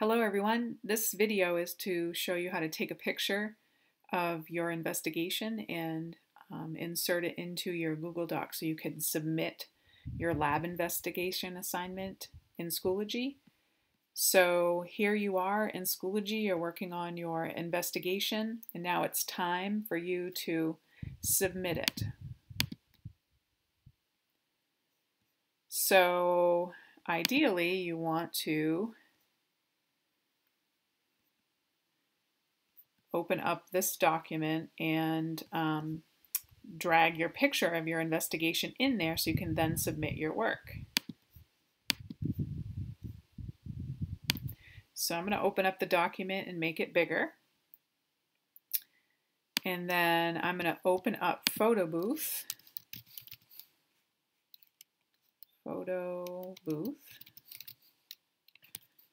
Hello everyone. This video is to show you how to take a picture of your investigation and um, insert it into your Google Doc so you can submit your lab investigation assignment in Schoology. So here you are in Schoology, you're working on your investigation and now it's time for you to submit it. So ideally you want to open up this document and um, drag your picture of your investigation in there so you can then submit your work. So I'm going to open up the document and make it bigger. And then I'm going to open up Photo Booth. Photo Booth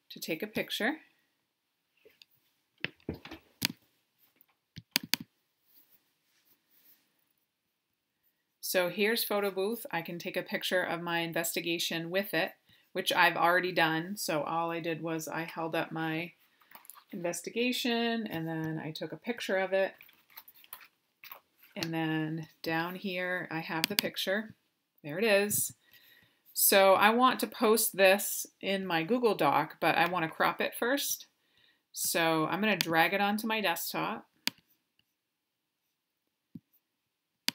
to take a picture. So here's Photo Booth. I can take a picture of my investigation with it, which I've already done. So all I did was I held up my investigation and then I took a picture of it. And then down here, I have the picture. There it is. So I want to post this in my Google Doc, but I want to crop it first. So I'm going to drag it onto my desktop.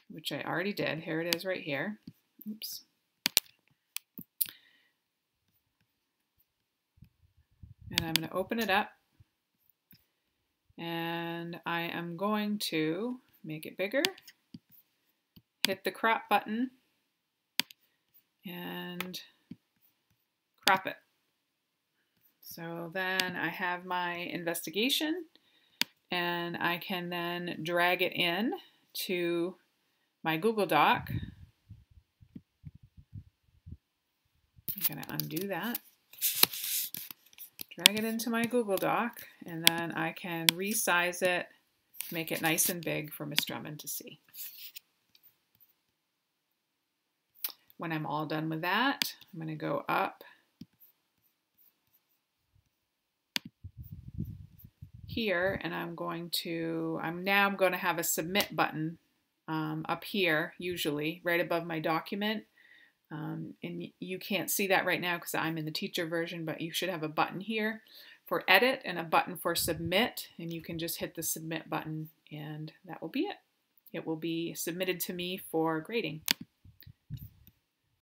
Which I already did. Here it is right here. Oops. And I'm going to open it up. And I am going to make it bigger, hit the crop button, and crop it. So then I have my investigation and I can then drag it in to my Google Doc. I'm going to undo that. Drag it into my Google Doc, and then I can resize it, make it nice and big for Ms. Drummond to see. When I'm all done with that, I'm going to go up here and I'm going to, I'm now I'm going to have a submit button um, up here, usually, right above my document. Um, and you can't see that right now because I'm in the teacher version, but you should have a button here for edit and a button for submit. And you can just hit the submit button and that will be it. It will be submitted to me for grading.